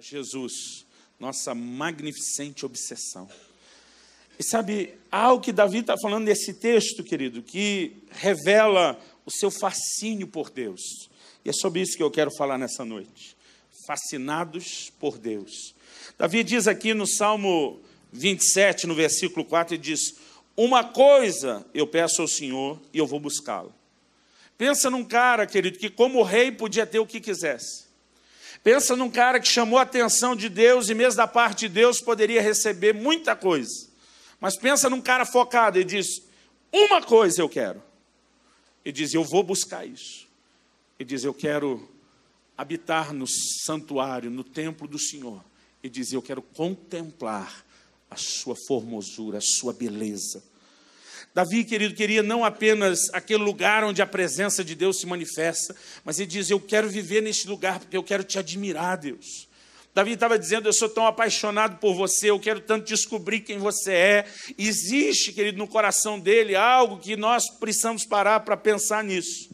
Jesus, nossa magnificente obsessão. E sabe, algo que Davi está falando nesse texto, querido, que revela o seu fascínio por Deus. E é sobre isso que eu quero falar nessa noite. Fascinados por Deus. Davi diz aqui no Salmo 27, no versículo 4, ele diz: Uma coisa eu peço ao Senhor e eu vou buscá-lo. Pensa num cara, querido, que como rei podia ter o que quisesse. Pensa num cara que chamou a atenção de Deus e mesmo da parte de Deus poderia receber muita coisa. Mas pensa num cara focado e diz: Uma coisa eu quero. E diz: Eu vou buscar isso. E diz: Eu quero habitar no santuário, no templo do Senhor. E diz: Eu quero contemplar a sua formosura, a sua beleza. Davi, querido, queria não apenas aquele lugar onde a presença de Deus se manifesta, mas ele diz: Eu quero viver neste lugar porque eu quero te admirar, Deus. Davi estava dizendo: Eu sou tão apaixonado por você, eu quero tanto descobrir quem você é. Existe, querido, no coração dele algo que nós precisamos parar para pensar nisso.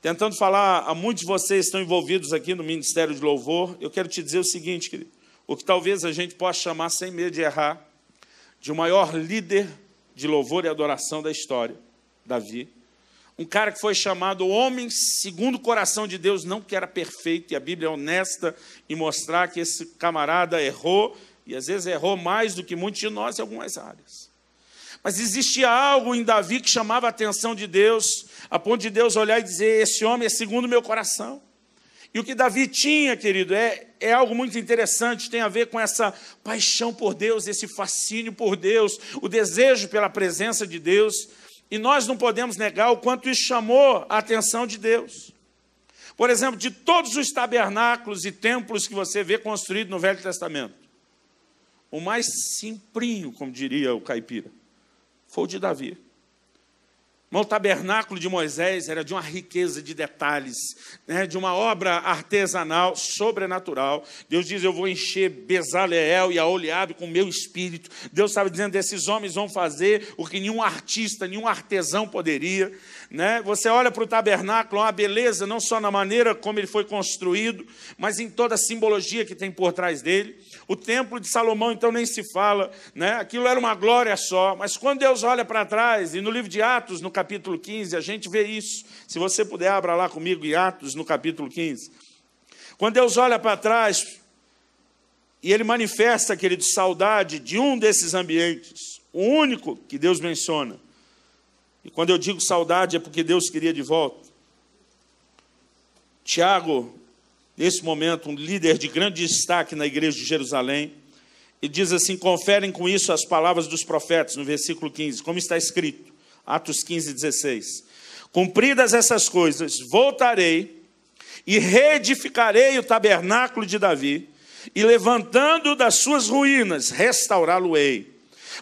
Tentando falar a muitos de vocês que estão envolvidos aqui no Ministério de Louvor, eu quero te dizer o seguinte, querido: o que talvez a gente possa chamar, sem medo de errar, de o maior líder de louvor e adoração da história, Davi. Um cara que foi chamado homem segundo o coração de Deus, não que era perfeito, e a Bíblia é honesta em mostrar que esse camarada errou, e às vezes errou mais do que muitos de nós em algumas áreas. Mas existia algo em Davi que chamava a atenção de Deus, a ponto de Deus olhar e dizer: Esse homem é segundo o meu coração. E o que Davi tinha, querido, é, é algo muito interessante, tem a ver com essa paixão por Deus, esse fascínio por Deus, o desejo pela presença de Deus. E nós não podemos negar o quanto isso chamou a atenção de Deus. Por exemplo, de todos os tabernáculos e templos que você vê construídos no Velho Testamento, o mais simplinho, como diria o caipira, foi o de Davi. O tabernáculo de Moisés era de uma riqueza de detalhes, né, de uma obra artesanal sobrenatural. Deus diz: Eu vou encher Bezaleel e a Oliabe com o meu espírito. Deus estava dizendo: Esses homens vão fazer o que nenhum artista, nenhum artesão poderia. Né? Você olha para o tabernáculo, uma beleza, não só na maneira como ele foi construído, mas em toda a simbologia que tem por trás dele. O templo de Salomão, então, nem se fala, né? aquilo era uma glória só. Mas quando Deus olha para trás, e no livro de Atos, no capítulo 15, a gente vê isso. Se você puder, abra lá comigo em Atos, no capítulo 15. Quando Deus olha para trás, e ele manifesta, querido, saudade de um desses ambientes, o único que Deus menciona. E quando eu digo saudade, é porque Deus queria de volta. Tiago, nesse momento, um líder de grande destaque na igreja de Jerusalém, e diz assim: conferem com isso as palavras dos profetas, no versículo 15, como está escrito, Atos 15, 16. Cumpridas essas coisas, voltarei e reedificarei o tabernáculo de Davi, e levantando das suas ruínas, restaurá-lo-ei,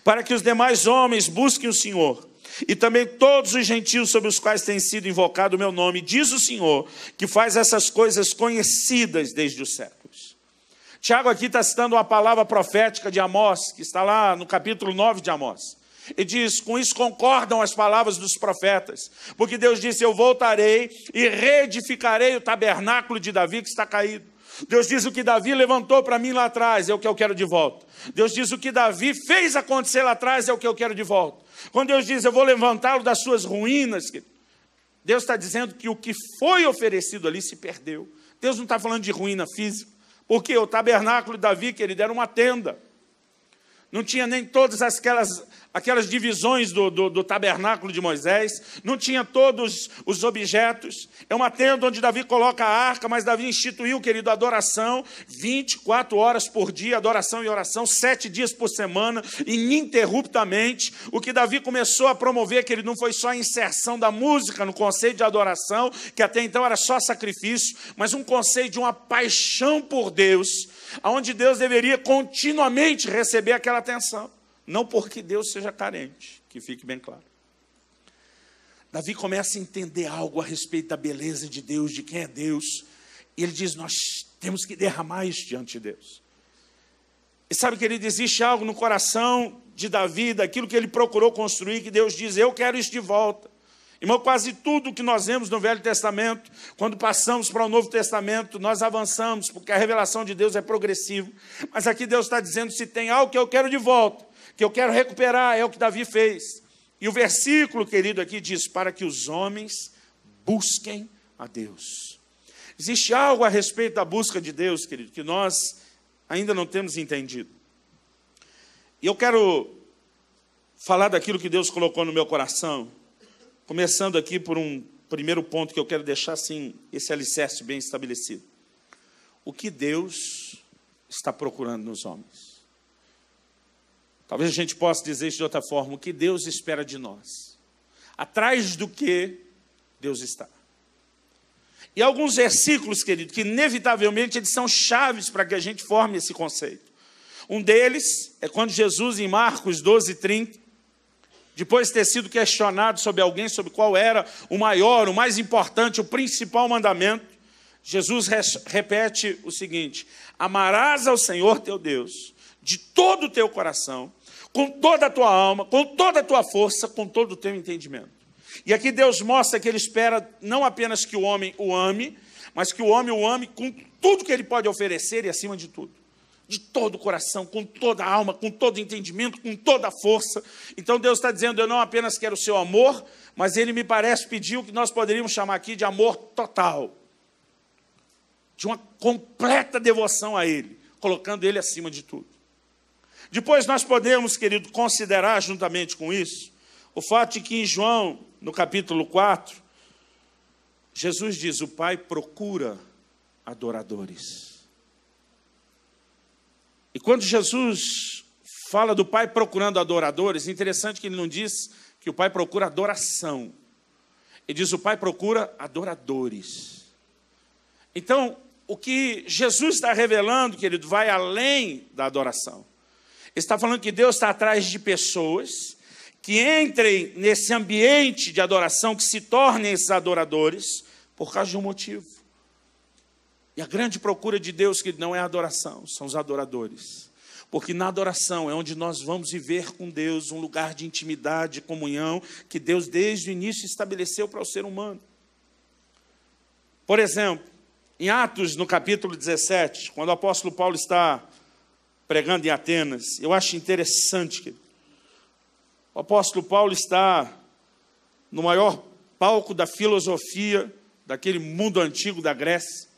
para que os demais homens busquem o Senhor e também todos os gentios sobre os quais tem sido invocado o meu nome, diz o Senhor, que faz essas coisas conhecidas desde os séculos. Tiago aqui está citando uma palavra profética de Amós, que está lá no capítulo 9 de Amós. E diz: com isso concordam as palavras dos profetas, porque Deus disse: Eu voltarei e reedificarei o tabernáculo de Davi que está caído. Deus diz: O que Davi levantou para mim lá atrás é o que eu quero de volta. Deus diz: O que Davi fez acontecer lá atrás é o que eu quero de volta. Quando Deus diz, eu vou levantá-lo das suas ruínas, Deus está dizendo que o que foi oferecido ali se perdeu. Deus não está falando de ruína física, porque o tabernáculo de Davi, querido, era uma tenda. Não tinha nem todas aquelas aquelas divisões do, do, do, tabernáculo de Moisés, não tinha todos os objetos. É uma tenda onde Davi coloca a arca, mas Davi instituiu, querido, adoração, 24 horas por dia, adoração e oração, sete dias por semana, ininterruptamente. O que Davi começou a promover, querido, não foi só a inserção da música no conceito de adoração, que até então era só sacrifício, mas um conceito de uma paixão por Deus, onde Deus deveria continuamente receber aquela atenção. Não porque Deus seja carente, que fique bem claro. Davi começa a entender algo a respeito da beleza de Deus, de quem é Deus. E ele diz: Nós temos que derramar isso diante de Deus. E sabe, que ele existe algo no coração de Davi, daquilo que ele procurou construir, que Deus diz: Eu quero isso de volta. Irmão, quase tudo que nós vemos no Velho Testamento, quando passamos para o Novo Testamento, nós avançamos, porque a revelação de Deus é progressiva. Mas aqui Deus está dizendo: se tem algo que eu quero de volta, que eu quero recuperar, é o que Davi fez. E o versículo, querido, aqui diz: para que os homens busquem a Deus. Existe algo a respeito da busca de Deus, querido, que nós ainda não temos entendido. E eu quero falar daquilo que Deus colocou no meu coração, começando aqui por um primeiro ponto que eu quero deixar assim, esse alicerce bem estabelecido. O que Deus está procurando nos homens? Talvez a gente possa dizer isso de outra forma: o que Deus espera de nós? Atrás do que Deus está. E alguns versículos, querido, que inevitavelmente eles são chaves para que a gente forme esse conceito. Um deles é quando Jesus, em Marcos 12, 30, depois de ter sido questionado sobre alguém, sobre qual era o maior, o mais importante, o principal mandamento, Jesus repete o seguinte: Amarás ao Senhor teu Deus de todo o teu coração, com toda a tua alma, com toda a tua força, com todo o teu entendimento. E aqui Deus mostra que Ele espera não apenas que o homem o ame, mas que o homem o ame com tudo que ele pode oferecer e acima de tudo. De todo o coração, com toda a alma, com todo o entendimento, com toda a força. Então Deus está dizendo: Eu não apenas quero o seu amor, mas Ele me parece pedir o que nós poderíamos chamar aqui de amor total. De uma completa devoção a Ele, colocando Ele acima de tudo. Depois nós podemos, querido, considerar juntamente com isso o fato de que em João, no capítulo 4, Jesus diz: O Pai procura adoradores. E quando Jesus fala do Pai procurando adoradores, interessante que ele não diz que o Pai procura adoração. Ele diz: O Pai procura adoradores. Então, o que Jesus está revelando, querido, vai além da adoração. Está falando que Deus está atrás de pessoas que entrem nesse ambiente de adoração, que se tornem esses adoradores, por causa de um motivo. E a grande procura de Deus, que não é a adoração, são os adoradores. Porque na adoração é onde nós vamos viver com Deus, um lugar de intimidade, de comunhão, que Deus desde o início estabeleceu para o ser humano. Por exemplo, em Atos, no capítulo 17, quando o apóstolo Paulo está pregando em Atenas, eu acho interessante que o apóstolo Paulo está no maior palco da filosofia daquele mundo antigo da Grécia,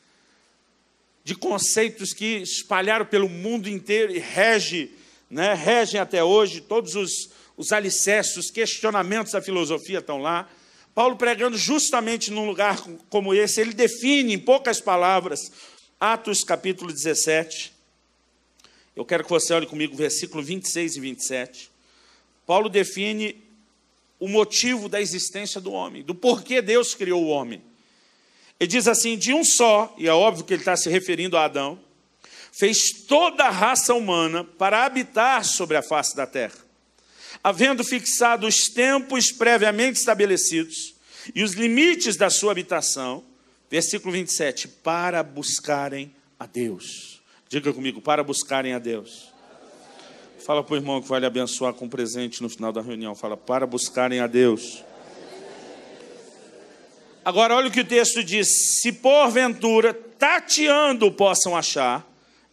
de conceitos que espalharam pelo mundo inteiro e rege, né, regem até hoje, todos os, os alicerces, os questionamentos da filosofia estão lá. Paulo pregando justamente num lugar como esse, ele define em poucas palavras, Atos capítulo 17. Eu quero que você olhe comigo versículo 26 e 27. Paulo define o motivo da existência do homem, do porquê Deus criou o homem. Ele diz assim: de um só, e é óbvio que ele está se referindo a Adão, fez toda a raça humana para habitar sobre a face da terra, havendo fixado os tempos previamente estabelecidos e os limites da sua habitação. Versículo 27, para buscarem a Deus. Diga comigo, para buscarem a Deus. Fala para o irmão que vai lhe abençoar com um presente no final da reunião. Fala, para buscarem a Deus. Agora, olha o que o texto diz: se porventura, tateando, possam achar,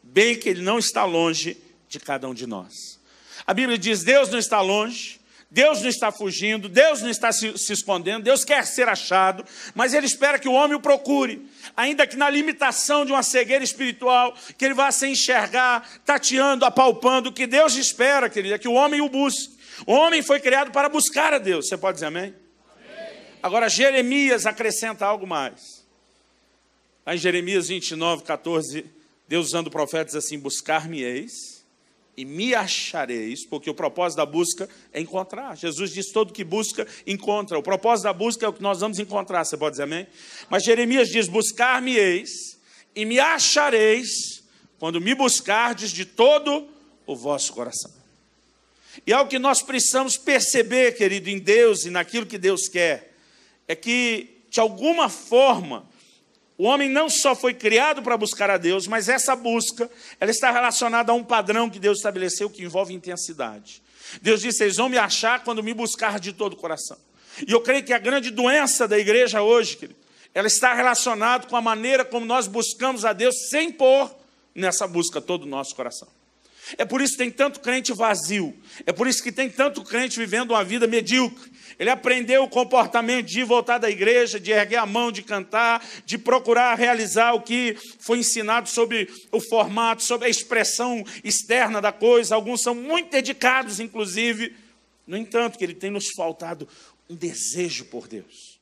bem que ele não está longe de cada um de nós. A Bíblia diz: Deus não está longe, Deus não está fugindo, Deus não está se, se, escondendo, Deus quer ser achado, mas Ele espera que o homem o procure, ainda que na limitação de uma cegueira espiritual, que ele vá se enxergar, tateando, apalpando, o que Deus espera, querida, é que o homem o busque. O homem foi criado para buscar a Deus, você pode dizer amém? amém. Agora, Jeremias acrescenta algo mais. Lá em Jeremias 29, 14, Deus usando profetas assim: Buscar-me-eis e me achareis, porque o propósito da busca é encontrar. Jesus diz: todo que busca, encontra. O propósito da busca é o que nós vamos encontrar, você pode dizer amém? Mas Jeremias diz: buscar-me-eis e me achareis quando me buscardes de todo o vosso coração. E algo que nós precisamos perceber, querido, em Deus e naquilo que Deus quer, é que, de alguma forma, o homem não só foi criado para buscar a Deus, mas essa busca, ela está relacionada a um padrão que Deus estabeleceu que envolve intensidade. Deus disse: "Vocês vão me achar quando me buscar de todo o coração". E eu creio que a grande doença da igreja hoje, querido, ela está relacionada com a maneira como nós buscamos a Deus sem pôr nessa busca todo o nosso coração. É por isso que tem tanto crente vazio. É por isso que tem tanto crente vivendo uma vida medíocre. Ele aprendeu o comportamento de voltar da igreja, de erguer a mão, de cantar, de procurar realizar o que foi ensinado sobre o formato, sobre a expressão externa da coisa. Alguns são muito dedicados, inclusive. No entanto, que ele tem nos faltado um desejo por Deus.